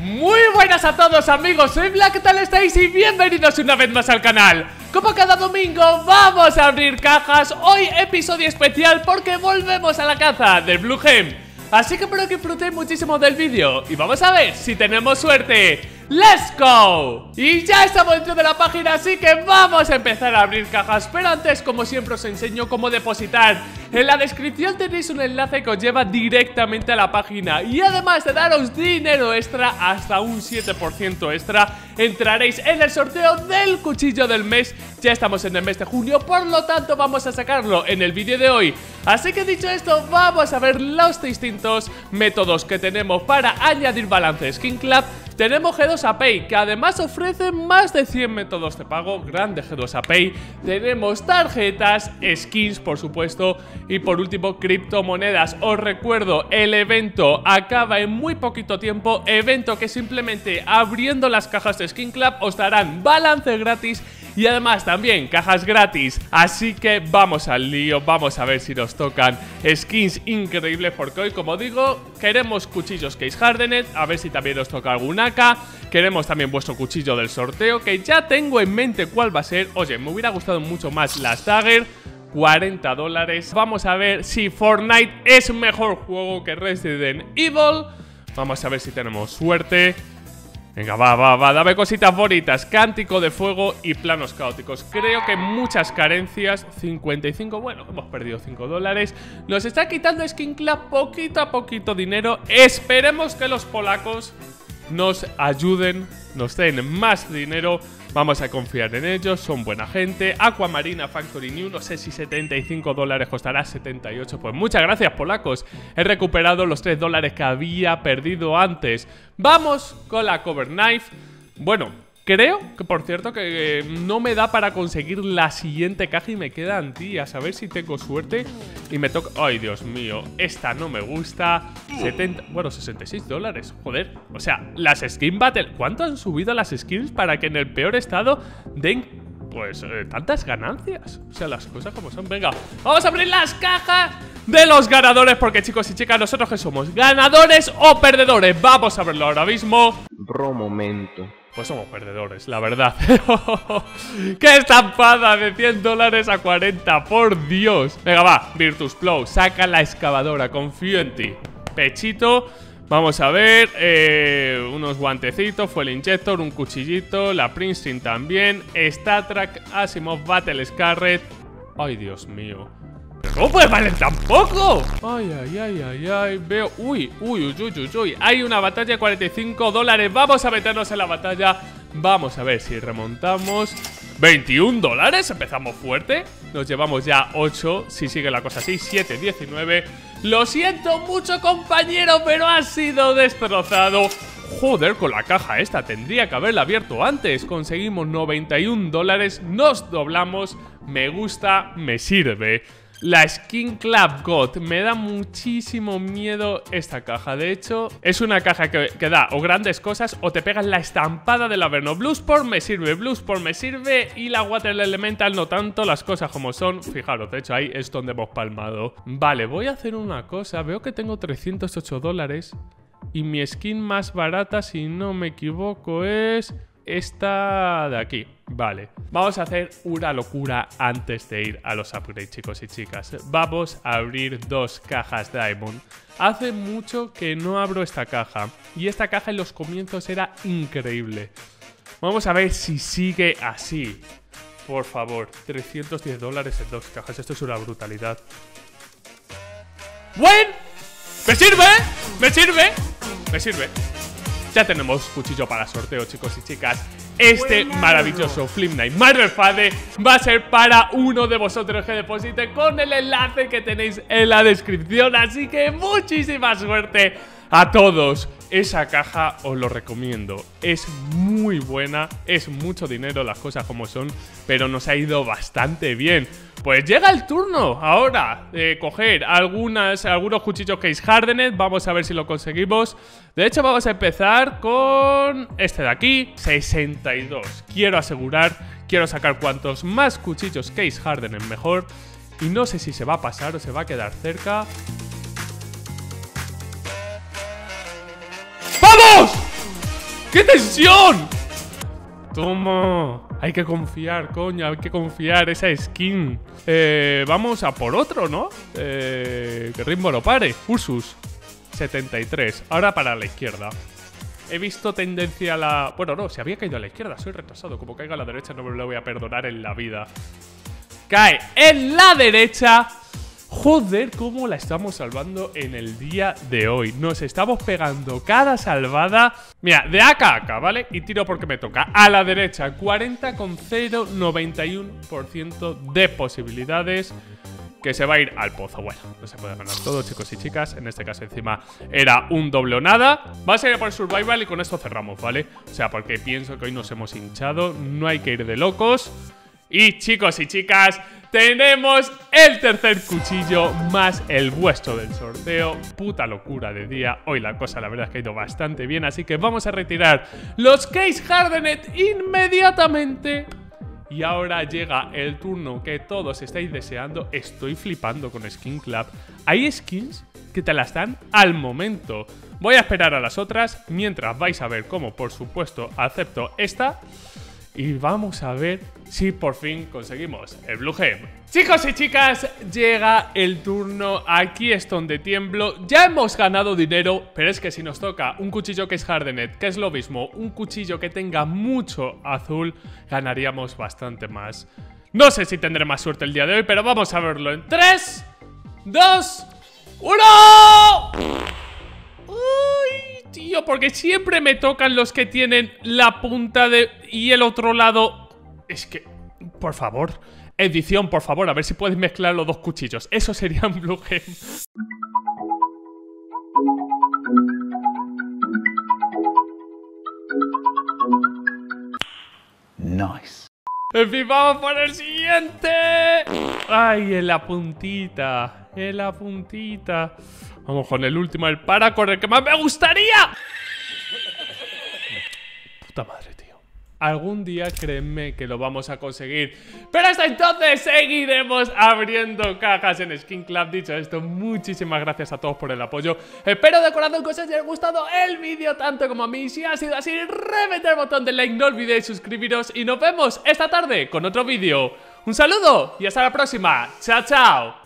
Muy buenas a todos amigos, soy Black, ¿qué tal estáis? Y bienvenidos una vez más al canal. Como cada domingo vamos a abrir cajas. Hoy episodio especial porque volvemos a la caza del Blue Gem Así que espero que disfrutéis muchísimo del vídeo. Y vamos a ver si tenemos suerte. ¡Let's go! Y ya estamos dentro de la página, así que vamos a empezar a abrir cajas. Pero antes, como siempre, os enseño cómo depositar. En la descripción tenéis un enlace que os lleva directamente a la página. Y además de daros dinero extra, hasta un 7% extra Entraréis en el sorteo del cuchillo del mes. Ya estamos en el mes de junio, por lo tanto vamos a sacarlo en el vídeo de hoy Así que dicho esto, vamos a ver los distintos métodos que tenemos para añadir balance Skin Club tenemos G2A Pay, que además ofrece más de 100 métodos de pago, grande G2A Pay. Tenemos tarjetas, skins, por supuesto, y por último, criptomonedas. Os recuerdo, el evento acaba en muy poquito tiempo, evento que simplemente abriendo las cajas de Skin Club os darán balance gratis y además también cajas gratis. Así que vamos al lío, vamos a ver si nos tocan skins increíbles porque hoy, como digo, queremos cuchillos Case Hardened, a ver si también nos toca algún AK. Queremos también vuestro cuchillo del sorteo, que ya tengo en mente cuál va a ser. Oye, me hubiera gustado mucho más la Dagger. 40 dólares. Vamos a ver si Fortnite es mejor juego que Resident Evil. Vamos a ver si tenemos suerte. Venga, va, va, va, dame cositas bonitas. Cántico de fuego y planos caóticos. Creo que muchas carencias. 55, bueno, hemos perdido 5 dólares. Nos está quitando Skin Club poquito a poquito dinero. Esperemos que los polacos nos ayuden Nos den más dinero Vamos a confiar en ellos, son buena gente. Aquamarina Factory New, no sé si 75 dólares costará 78. Pues muchas gracias, polacos. He recuperado los 3 dólares que había perdido antes. Vamos con la Cover Knife. Bueno, Creo que, por cierto, que no me da para conseguir la siguiente caja y me quedan días. A ver si tengo suerte y me toca... ¡Ay, Dios mío! Esta no me gusta. 70... Bueno, 66 dólares. Joder. O sea, las Skin Battle... ¿Cuánto han subido las skins para que en el peor estado den pues eh, tantas ganancias. O sea, las cosas como son. Venga, vamos a abrir las cajas de los ganadores. Porque chicos y chicas, nosotros que somos ganadores o perdedores. Vamos a verlo ahora mismo. Bro momento. Pues somos perdedores, la verdad. ¡Qué estampada de 100 dólares a 40! ¡Por Dios! Venga, va, Virtus Flow, saca la excavadora, confío en ti. Pechito, vamos a ver, eh, unos guantecitos, fue el inyector, un cuchillito, la Princeton también, StatTrack, Asimov Battle Scarlet. ¡Ay, Dios mío! ¿Cómo puede valer tan poco? Ay, ay, ay, ay, ay. Veo. Uy, uy, uy, uy, uy. Hay una batalla de 45 dólares. Vamos a meternos en la batalla. Vamos a ver si remontamos. 21 dólares. Empezamos fuerte. Nos llevamos ya 8. Si sigue la cosa así. 7, 19. Lo siento mucho, compañero, pero ha sido destrozado. Joder, con la caja esta tendría que haberla abierto antes. Conseguimos 91 dólares, nos doblamos, me gusta, me sirve. La Skin Club God. Me da muchísimo miedo esta caja. De hecho, es una caja que, da o grandes cosas o te pegas la estampada del Averno. Bluesport me sirve, Bluesport me sirve y la Water Elemental no tanto. Las cosas como son. Fijaros, de hecho ahí es donde hemos palmado. Vale, voy a hacer una cosa. Veo que tengo 308 dólares. Y mi skin más barata, si no me equivoco, es esta de aquí. Vale, vamos a hacer una locura antes de ir a los upgrades, chicos y chicas. Vamos a abrir dos cajas Diamond. Hace mucho que no abro esta caja. Y esta caja en los comienzos era increíble. Vamos a ver si sigue así. Por favor, 310 dólares en dos cajas. Esto es una brutalidad. ¡Buen! ¡Me sirve! ¡Me sirve! ¡Me sirve! Ya tenemos cuchillo para sorteo, chicos y chicas. Este maravilloso Flip Night Marvel Fade va a ser para uno de vosotros que deposite con el enlace que tenéis en la descripción. Así que muchísima suerte a todos. Esa caja os lo recomiendo. Es muy buena, es mucho dinero las cosas como son, pero nos ha ido bastante bien. Pues llega el turno ahora de coger algunas, algunos cuchillos Case Hardened. Vamos a ver si lo conseguimos. De hecho, vamos a empezar con este de aquí, 62. Quiero asegurar, quiero sacar cuantos más cuchillos Case Hardened mejor. Y no sé si se va a pasar o se va a quedar cerca. ¡Qué tensión! Toma. Hay que confiar, coño, hay que confiar esa skin. Eh, vamos a por otro, ¿no? Eh, que ritmo lo pare. Ursus. 73. Ahora para la izquierda. He visto tendencia a la... Bueno, no, se había caído a la izquierda. Soy retrasado. Como caiga a la derecha no me lo voy a perdonar en la vida. Cae en la derecha. Joder, cómo la estamos salvando en el día de hoy. Nos estamos pegando cada salvada. Mira, de acá a acá, ¿vale? Y tiro porque me toca. A la derecha, 40,091% de posibilidades que se va a ir al pozo. Bueno, no se puede ganar todo, chicos y chicas. En este caso, encima, era un doble o nada. Va a ser por survival y con esto cerramos, ¿vale? O sea, porque pienso que hoy nos hemos hinchado. No hay que ir de locos. Y chicos y chicas, tenemos el tercer cuchillo más el vuestro del sorteo. Puta locura de día. Hoy la cosa la verdad es que ha ido bastante bien, así que vamos a retirar los Case Hardenet inmediatamente. Y ahora llega el turno que todos estáis deseando. Estoy flipando con Skin Club. Hay skins que te las dan al momento. Voy a esperar a las otras mientras vais a ver cómo, por supuesto, acepto esta. Y vamos a ver si por fin conseguimos el Blue Gem. Chicos y chicas, llega el turno. Aquí es donde tiemblo. Ya hemos ganado dinero, pero es que si nos toca un cuchillo que es Hardenet, que es lo mismo, un cuchillo que tenga mucho azul, ganaríamos bastante más. No sé si tendré más suerte el día de hoy, pero vamos a verlo en 3, 2, 1. Tío, porque siempre me tocan los que tienen la punta de... y el otro lado... Es que... Por favor, edición, por favor, a ver si puedes mezclar los dos cuchillos. Eso sería un Blue Gem. Nice. En fin, vamos por el siguiente. Ay, en la puntita. En la puntita. Vamos con el último, el paracord, el que más me gustaría. Puta madre, tío. Algún día créeme que lo vamos a conseguir. Pero hasta entonces seguiremos abriendo cajas en Skin Club. Dicho esto, muchísimas gracias a todos por el apoyo. Espero de corazón que os haya gustado el vídeo tanto como a mí. Si ha sido así, reventad el botón de like, no olvidéis suscribiros y nos vemos esta tarde con otro vídeo. Un saludo y hasta la próxima. Chao, chao.